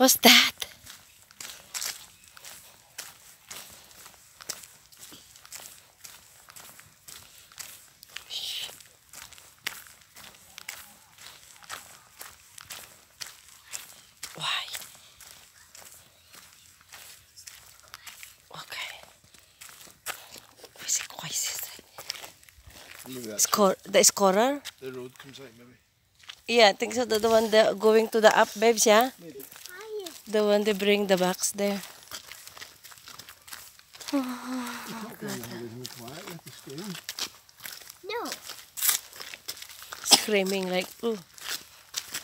What's that? Why? Okay. Is it quite Maybe that's Scor the scorer? the road comes out, maybe. Yeah, I think so. The, the one that going to the up, babes, yeah? Maybe. The one they bring the box there. There's no quiet, you have to scream. No. Screaming like, ooh.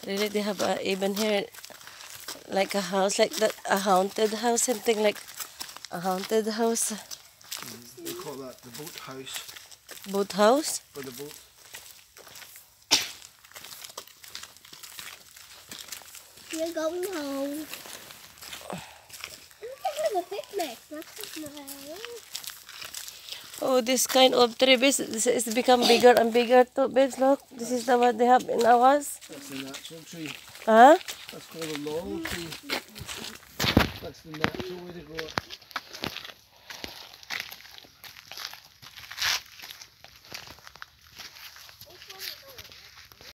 Really, they have a, even here, like a house, like that, a haunted house, something like a haunted house, They call that the boat house boat house. for the boat. We're going home. We can have a picnic. That's nice. Oh, this kind of tree, babes, this is become bigger and bigger too, babes. Look, this is the one they have in ours. That's a natural tree. Huh? That's called a laurel tree. That's the natural way to grow it.